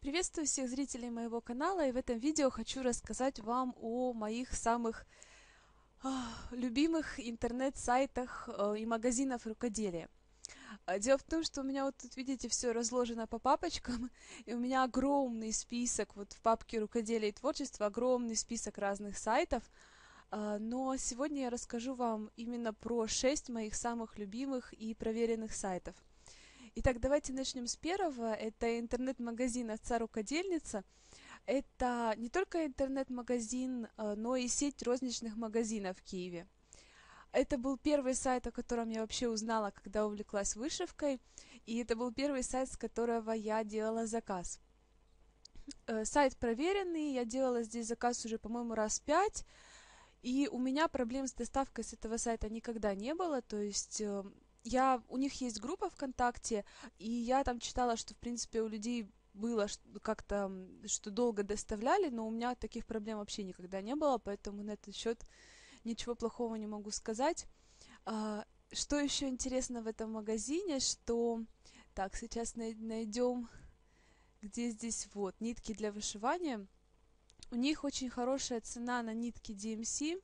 Приветствую всех зрителей моего канала и в этом видео хочу рассказать вам о моих самых э, любимых интернет-сайтах э, и магазинах рукоделия. А, дело в том, что у меня вот тут, видите, все разложено по папочкам, и у меня огромный список, вот в папке рукоделия и творчества, огромный список разных сайтов, э, но сегодня я расскажу вам именно про 6 моих самых любимых и проверенных сайтов – Итак, давайте начнем с первого. Это интернет-магазин «Отца рукодельница». Это не только интернет-магазин, а, но и сеть розничных магазинов в Киеве. Это был первый сайт, о котором я вообще узнала, когда увлеклась вышивкой, и это был первый сайт, с которого я делала заказ. Э, сайт проверенный, я делала здесь заказ уже, по-моему, раз пять, и у меня проблем с доставкой с этого сайта никогда не было, то есть э, я, у них есть группа ВКонтакте, и я там читала, что, в принципе, у людей было как-то, что долго доставляли, но у меня таких проблем вообще никогда не было, поэтому на этот счет ничего плохого не могу сказать. А, что еще интересно в этом магазине, что... Так, сейчас найдем, где здесь вот, нитки для вышивания. У них очень хорошая цена на нитки DMC.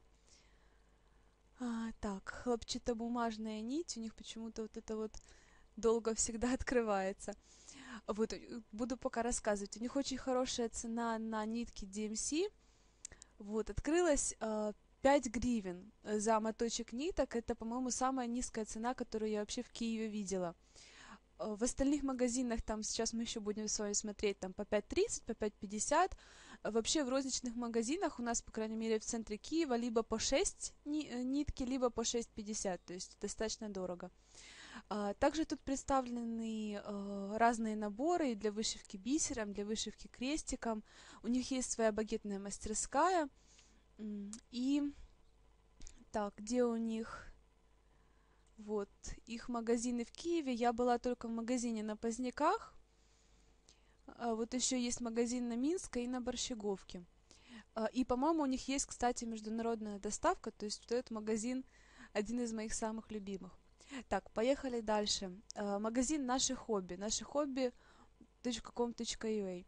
А, так, хлопчатобумажная нить, у них почему-то вот это вот долго всегда открывается. Вот, э, буду пока рассказывать. У них очень хорошая цена на нитки DMC. Вот, открылась э, 5 гривен за моточек ниток. Это, по-моему, самая низкая цена, которую я вообще в Киеве видела. Э, в остальных магазинах, там сейчас мы еще будем с вами смотреть, там по 5.30, по 5.50. Вообще в розничных магазинах у нас, по крайней мере, в центре Киева либо по 6 э, нитки, либо по 6.50, то есть достаточно дорого. А, также тут представлены э, разные наборы для вышивки бисером, для вышивки крестиком. У них есть своя багетная мастерская. И так, где у них вот их магазины в Киеве? Я была только в магазине на Поздняках. А, вот еще есть магазин на Минска и на Борщеговке. А, и, по-моему, у них есть, кстати, международная доставка, то есть этот магазин один из моих самых любимых. Так, поехали дальше. А, магазин «Наше хобби». «Наше хобби» .com.ua.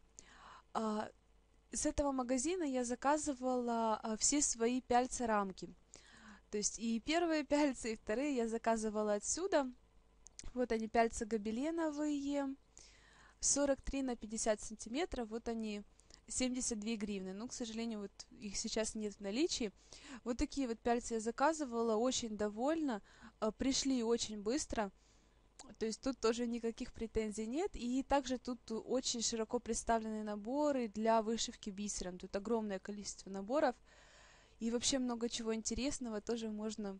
С этого магазина я заказывала все свои пяльцы-рамки. То есть и первые пяльцы, и вторые я заказывала отсюда. Вот они, пяльцы гобеленовые. 43 на 50 сантиметров, вот они 72 гривны. Ну, к сожалению, вот их сейчас нет в наличии. Вот такие вот пяльцы я заказывала, очень довольна. А, пришли очень быстро. То есть тут тоже никаких претензий нет. И также тут очень широко представлены наборы для вышивки бисером. Тут огромное количество наборов. И вообще много чего интересного тоже можно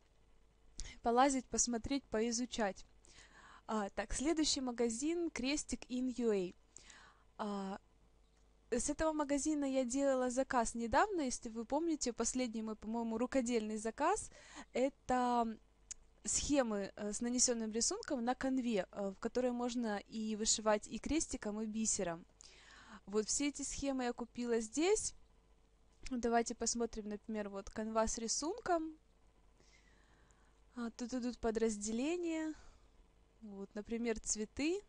полазить, посмотреть, поизучать. А, так, следующий магазин Крестик in UA. А, с этого магазина я делала заказ недавно, если вы помните, последний мой, по-моему, рукодельный заказ. Это схемы э, с нанесенным рисунком на конве, э, в которой можно и вышивать и крестиком, и бисером. Вот все эти схемы я купила здесь. Давайте посмотрим, например, вот канва с рисунком. А, тут идут подразделения. Вот, например, цветы.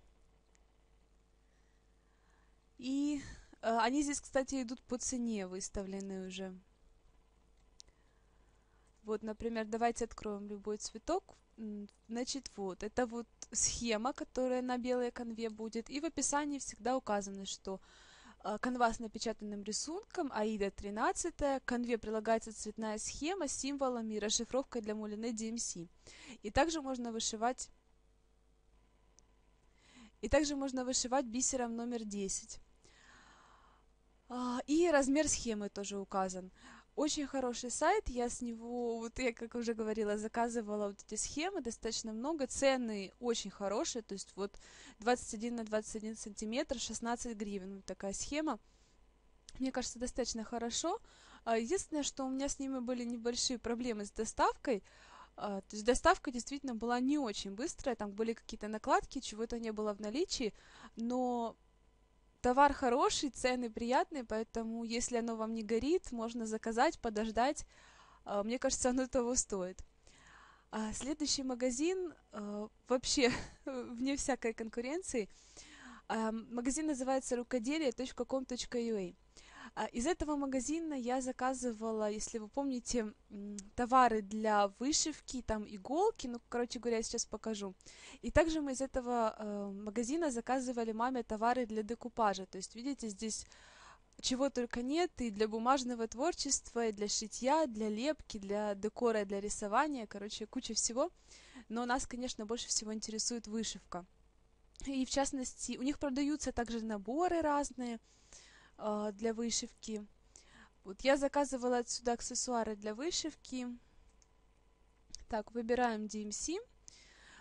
И э, они здесь, кстати, идут по цене выставлены уже. Вот, например, давайте откроем любой цветок. Значит, вот, это вот схема, которая на белой конве будет. И в описании всегда указано, что канва с напечатанным рисунком, AIDA 13, конве прилагается цветная схема с символами и расшифровкой для мулине DMC. И также можно вышивать и также можно вышивать бисером номер 10. А, и размер схемы тоже указан. Очень хороший сайт, я с него, вот я, как уже говорила, заказывала вот эти схемы, достаточно много, цены очень хорошие, то есть вот 21 на 21 сантиметр, 16 гривен, вот такая схема. Мне кажется, достаточно хорошо. А, единственное, что у меня с ними были небольшие проблемы с доставкой, а, то есть доставка действительно была не очень быстрая, там были какие-то накладки, чего-то не было в наличии, но товар хороший, цены приятные, поэтому если оно вам не горит, можно заказать, подождать. А, мне кажется, оно того стоит. А следующий магазин вообще вне всякой конкуренции. Магазин называется рукоделие.com.ua. А, из этого магазина я заказывала, если вы помните, товары для вышивки, там иголки, ну, короче говоря, я сейчас покажу. И также мы из этого э, магазина заказывали маме товары для декупажа. То есть, видите, здесь чего только нет, и для бумажного творчества, и для шитья, для лепки, для декора, для рисования, короче, куча всего. Но нас, конечно, больше всего интересует вышивка. И в частности, у них продаются также наборы разные, для вышивки. Вот я заказывала отсюда аксессуары для вышивки. Так, выбираем DMC.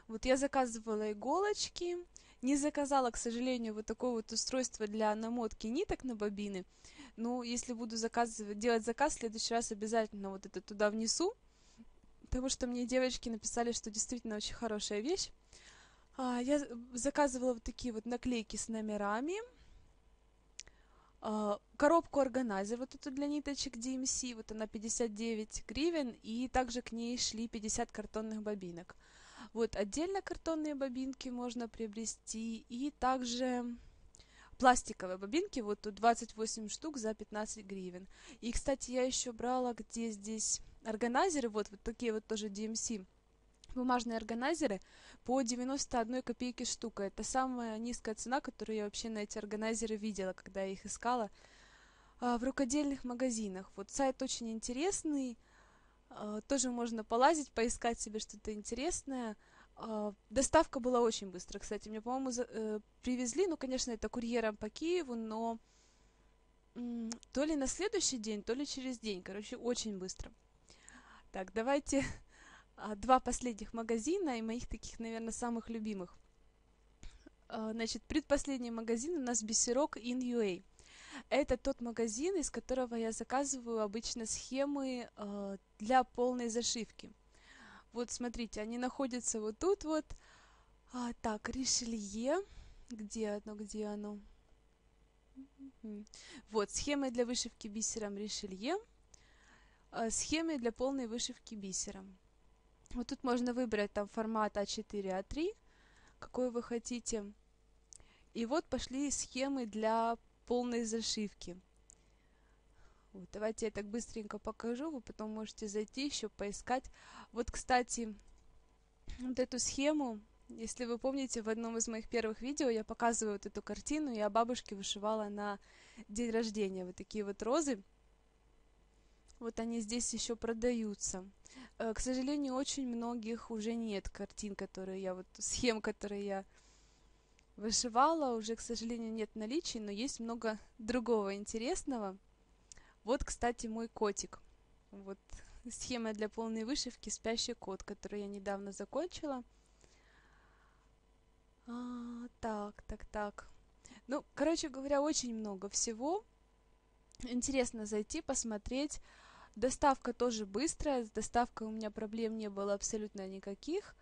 Вот я заказывала иголочки. Не заказала, к сожалению, вот такое вот устройство для намотки ниток на бобины. Ну, если буду заказывать, делать заказ, в следующий раз обязательно вот это туда внесу. Потому что мне девочки написали, что действительно очень хорошая вещь. А, я заказывала вот такие вот наклейки с номерами. А, коробку органайзер, вот эту для ниточек DMC, вот она 59 гривен, и также к ней шли 50 картонных бобинок. Вот отдельно картонные бобинки можно приобрести, и также пластиковые бобинки, вот тут 28 штук за 15 гривен. И, кстати, я еще брала, где здесь органайзеры, вот, вот такие вот тоже DMC, бумажные органайзеры по 91 копейке штука. Это самая низкая цена, которую я вообще на эти органайзеры видела, когда я их искала а, в рукодельных магазинах. Вот сайт очень интересный, а, тоже можно полазить, поискать себе что-то интересное. А, доставка была очень быстро, кстати. Мне, по-моему, э, привезли, ну, конечно, это курьером по Киеву, но то ли на следующий день, то ли через день. Короче, очень быстро. Так, давайте два последних магазина и моих таких, наверное, самых любимых. А, значит, предпоследний магазин у нас Бисерок in UA. Это тот магазин, из которого я заказываю обычно схемы э, для полной зашивки. Вот смотрите, они находятся вот тут вот. А, так, Ришелье. Где оно, где оно? Вот, схемы для вышивки бисером Ришелье. Схемы для полной вышивки бисером. Вот тут можно выбрать там формат А4, А3, какой вы хотите. И вот пошли схемы для полной зашивки. Вот, давайте я так быстренько покажу, вы потом можете зайти еще поискать. Вот, кстати, вот эту схему, если вы помните, в одном из моих первых видео я показываю вот эту картину, я бабушке вышивала на день рождения вот такие вот розы. Вот они здесь еще продаются. Э, к сожалению, очень многих уже нет картин, которые я, вот схем, которые я вышивала, уже, к сожалению, нет наличия, но есть много другого интересного. Вот, кстати, мой котик. Вот схема для полной вышивки «Спящий кот», которую я недавно закончила. А, так, так, так. Ну, короче говоря, очень много всего. Интересно зайти, посмотреть. Доставка тоже быстрая, с доставкой у меня проблем не было абсолютно никаких.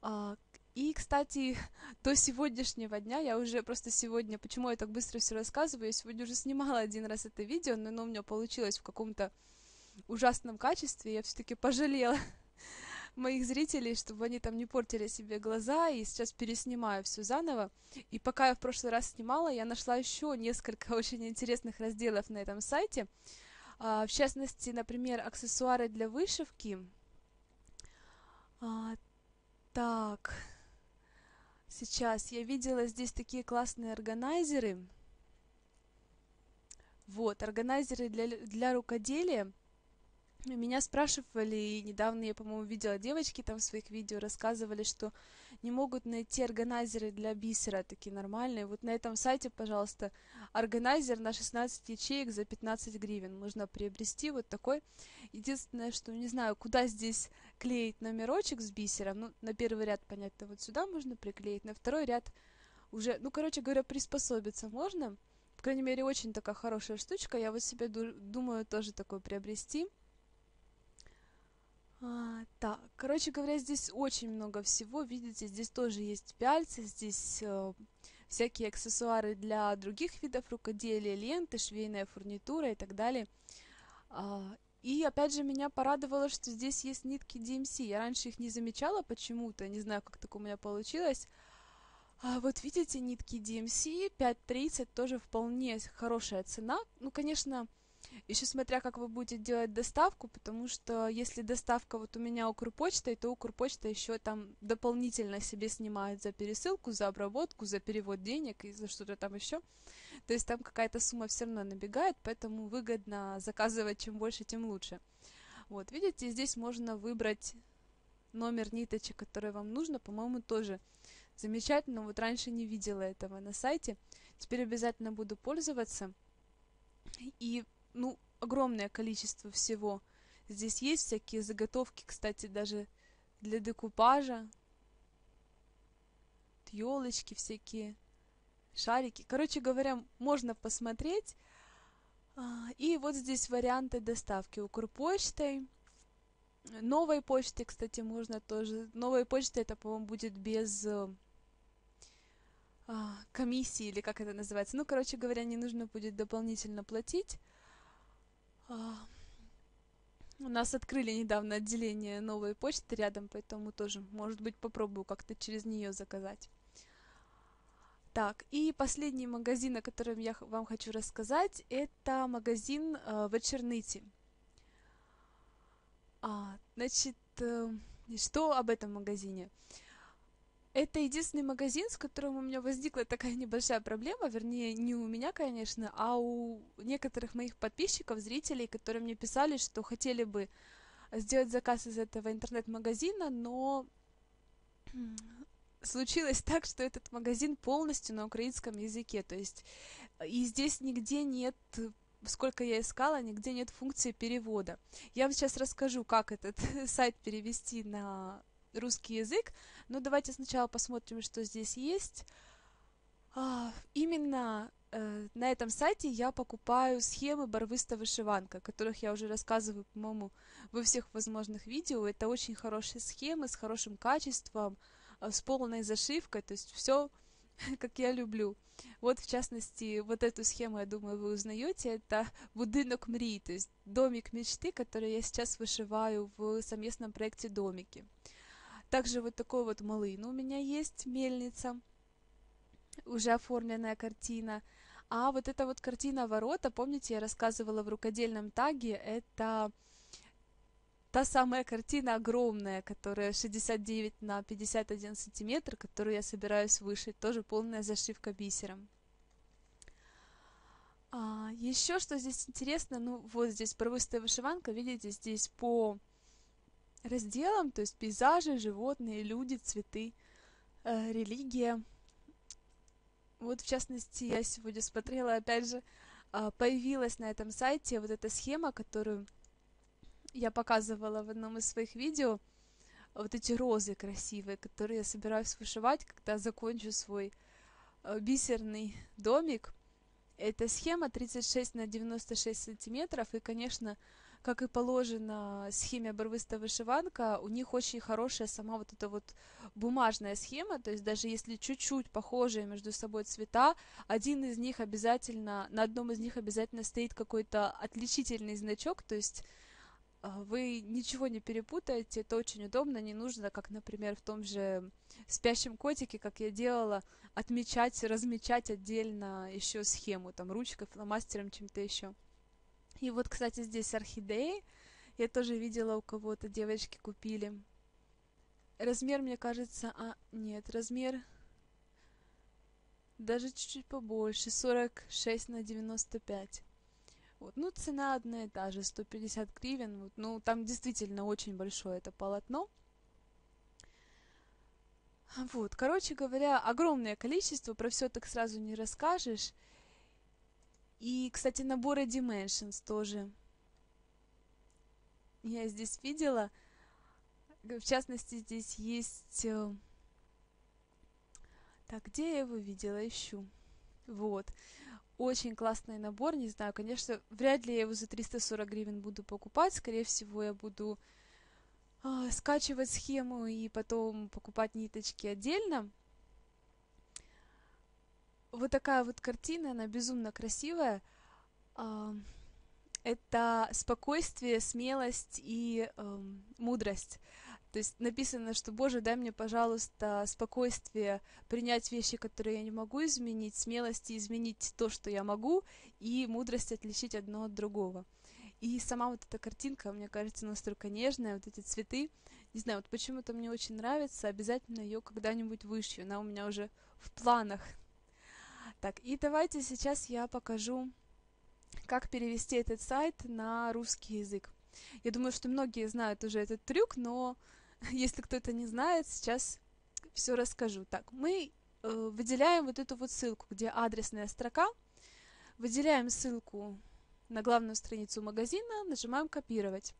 А, и, кстати, до сегодняшнего дня, я уже просто сегодня, почему я так быстро все рассказываю, я сегодня уже снимала один раз это видео, но оно у меня получилось в каком-то ужасном качестве, я все-таки пожалела моих зрителей, чтобы они там не портили себе глаза, и сейчас переснимаю все заново. И пока я в прошлый раз снимала, я нашла еще несколько очень интересных разделов на этом сайте, в частности, например, аксессуары для вышивки. А, так, сейчас я видела здесь такие классные органайзеры. Вот, органайзеры для, для рукоделия. Меня спрашивали, и недавно я, по-моему, видела девочки там в своих видео, рассказывали, что не могут найти органайзеры для бисера, такие нормальные. Вот на этом сайте, пожалуйста, органайзер на 16 ячеек за 15 гривен. Можно приобрести вот такой. Единственное, что не знаю, куда здесь клеить номерочек с бисером. Ну, на первый ряд, понятно, вот сюда можно приклеить, на второй ряд уже, ну, короче говоря, приспособиться можно. По крайней мере, очень такая хорошая штучка. Я вот себе думаю тоже такой приобрести. А, так, короче говоря, здесь очень много всего. Видите, здесь тоже есть пяльцы, здесь э, всякие аксессуары для других видов рукоделия, ленты, швейная фурнитура и так далее. А, и опять же меня порадовало, что здесь есть нитки DMC. Я раньше их не замечала почему-то, не знаю, как так у меня получилось. А вот видите, нитки DMC 5.30 тоже вполне хорошая цена. Ну, конечно, еще смотря, как вы будете делать доставку, потому что если доставка вот у меня Укрпочтой, то Укрпочта еще там дополнительно себе снимает за пересылку, за обработку, за перевод денег и за что-то там еще. То есть там какая-то сумма все равно набегает, поэтому выгодно заказывать чем больше, тем лучше. Вот, видите, здесь можно выбрать номер ниточек, который вам нужно, по-моему, тоже замечательно. Вот раньше не видела этого на сайте. Теперь обязательно буду пользоваться. И ну, огромное количество всего. Здесь есть всякие заготовки, кстати, даже для декупажа. Елочки всякие, шарики. Короче говоря, можно посмотреть. А, и вот здесь варианты доставки Укрпочтой. Новой почты, кстати, можно тоже. Новой почты это, по-моему, будет без э, а, комиссии, или как это называется. Ну, короче говоря, не нужно будет дополнительно платить. А, у нас открыли недавно отделение новой почты рядом, поэтому тоже, может быть, попробую как-то через нее заказать. Так, и последний магазин, о котором я вам хочу рассказать, это магазин э, Вечернити. А, значит, э, что об этом магазине? Это единственный магазин, с которым у меня возникла такая небольшая проблема, вернее, не у меня, конечно, а у некоторых моих подписчиков, зрителей, которые мне писали, что хотели бы сделать заказ из этого интернет-магазина, но случилось так, что этот магазин полностью на украинском языке, то есть и здесь нигде нет сколько я искала, нигде нет функции перевода. Я вам сейчас расскажу, как этот сайт перевести на русский язык. Но давайте сначала посмотрим, что здесь есть. А, именно э, на этом сайте я покупаю схемы барвиста вышиванка, о которых я уже рассказываю, по-моему, во всех возможных видео. Это очень хорошие схемы с хорошим качеством, э, с полной зашивкой, то есть все как я люблю. Вот, в частности, вот эту схему, я думаю, вы узнаете. Это будинок мрии, то есть домик мечты, который я сейчас вышиваю в совместном проекте «Домики». Также вот такой вот малын у меня есть, мельница, уже оформленная картина. А вот эта вот картина ворота, помните, я рассказывала в рукодельном таге, это та самая картина огромная, которая 69 на 51 сантиметр, которую я собираюсь вышить, тоже полная зашивка бисером. А, еще что здесь интересно, ну вот здесь провыстая вышиванка, видите, здесь по разделам, то есть пейзажи, животные, люди, цветы, э, религия. Вот, в частности, я сегодня смотрела, опять же, э, появилась на этом сайте вот эта схема, которую я показывала в одном из своих видео, вот эти розы красивые, которые я собираюсь вышивать, когда закончу свой э, бисерный домик. Эта схема 36 на 96 сантиметров, и, конечно, как и положено схеме барвиста вышиванка, у них очень хорошая сама вот эта вот бумажная схема, то есть даже если чуть-чуть похожие между собой цвета, один из них обязательно, на одном из них обязательно стоит какой-то отличительный значок, то есть а, вы ничего не перепутаете, это очень удобно, не нужно, как, например, в том же спящем котике, как я делала, отмечать, размечать отдельно еще схему, там, ручкой, фломастером, чем-то еще. И вот, кстати, здесь орхидеи. Я тоже видела, у кого-то девочки купили. Размер, мне кажется... А, нет, размер... Даже чуть-чуть побольше. 46 на 95. Вот. Ну, цена одна и та же, 150 гривен. Вот. Ну, там действительно очень большое это полотно. Вот, короче говоря, огромное количество, про все так сразу не расскажешь. И, кстати, наборы Dimensions тоже. Я здесь видела. В частности, здесь есть... Э, так, где я его видела? Ищу. Вот. Очень классный набор, не знаю, конечно, вряд ли я его за 340 гривен буду покупать, скорее всего, я буду э, скачивать схему и потом покупать ниточки отдельно вот такая вот картина, она безумно красивая. Это спокойствие, смелость и э, мудрость. То есть написано, что, Боже, дай мне, пожалуйста, спокойствие принять вещи, которые я не могу изменить, смелости изменить то, что я могу, и мудрость отличить одно от другого. И сама вот эта картинка, мне кажется, настолько нежная, вот эти цветы. Не знаю, вот почему-то мне очень нравится, обязательно ее когда-нибудь вышью, она у меня уже в планах. Так, и давайте сейчас я покажу, как перевести этот сайт на русский язык. Я думаю, что многие знают уже этот трюк, но если кто-то не знает, сейчас все расскажу. Так, мы э, выделяем вот эту вот ссылку, где адресная строка, выделяем ссылку на главную страницу магазина, нажимаем «Копировать».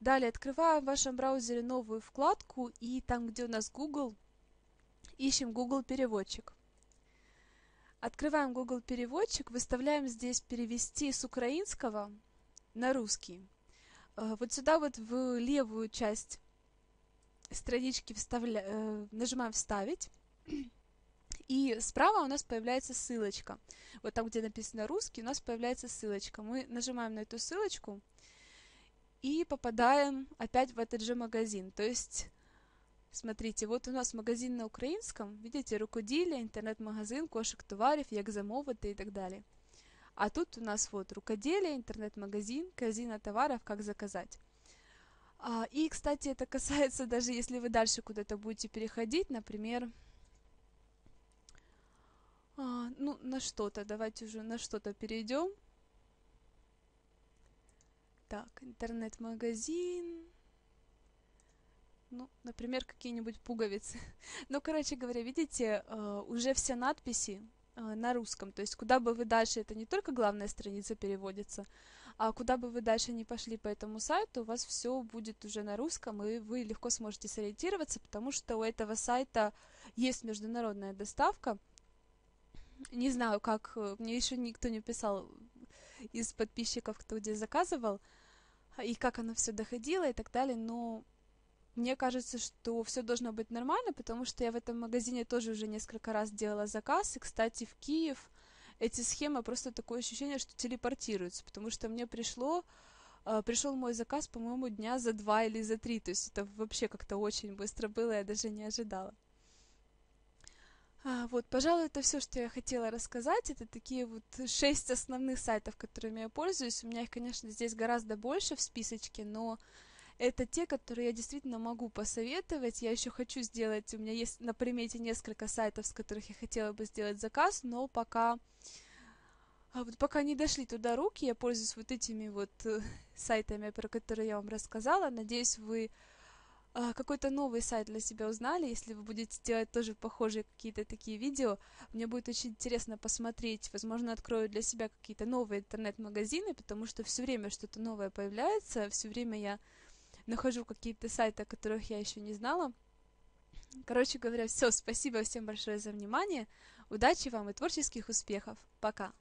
Далее открываем в вашем браузере новую вкладку, и там, где у нас Google, ищем Google переводчик. Открываем Google переводчик, выставляем здесь «Перевести с украинского» на русский. Э, вот сюда вот в левую часть странички вставля... Э, нажимаем «Вставить». И справа у нас появляется ссылочка. Вот там, где написано «Русский», у нас появляется ссылочка. Мы нажимаем на эту ссылочку и попадаем опять в этот же магазин. То есть, смотрите, вот у нас магазин на украинском. Видите, рукоделие, интернет-магазин, кошек товаров, як замовити и так далее. А тут у нас вот рукоделие, интернет-магазин, корзина товаров, как заказать. А, и, кстати, это касается даже если вы дальше куда-то будете переходить, например, а, ну, на что-то, давайте уже на что-то перейдем. Так, интернет-магазин. Ну, например, какие-нибудь пуговицы. ну, короче говоря, видите, uh, уже все надписи uh, на русском. То есть, куда бы вы дальше, это не только главная страница переводится, а куда бы вы дальше не пошли по этому сайту, у вас все будет уже на русском, и вы легко сможете сориентироваться, потому что у этого сайта есть международная доставка. Не знаю, как, э, мне еще никто не писал из подписчиков, кто где заказывал, и как оно все доходило и так далее, но мне кажется, что все должно быть нормально, потому что я в этом магазине тоже уже несколько раз делала заказ, и, кстати, в Киев эти схемы просто такое ощущение, что телепортируются, потому что мне пришло, э, пришел мой заказ, по-моему, дня за два или за три, то есть это вообще как-то очень быстро было, я даже не ожидала. А, вот, пожалуй, это все, что я хотела рассказать. Это такие вот шесть основных сайтов, которыми я пользуюсь. У меня их, конечно, здесь гораздо больше в списочке, но это те, которые я действительно могу посоветовать. Я еще хочу сделать, у меня есть на примете несколько сайтов, с которых я хотела бы сделать заказ, но пока, а вот пока не дошли туда руки, я пользуюсь вот этими вот э, сайтами, про которые я вам рассказала. Надеюсь, вы а, какой-то новый сайт для себя узнали, если вы будете делать тоже похожие какие-то такие видео, мне будет очень интересно посмотреть, возможно, открою для себя какие-то новые интернет-магазины, потому что все время что-то новое появляется, все время я нахожу какие-то сайты, о которых я еще не знала. Короче говоря, все, спасибо всем большое за внимание, удачи вам и творческих успехов, пока!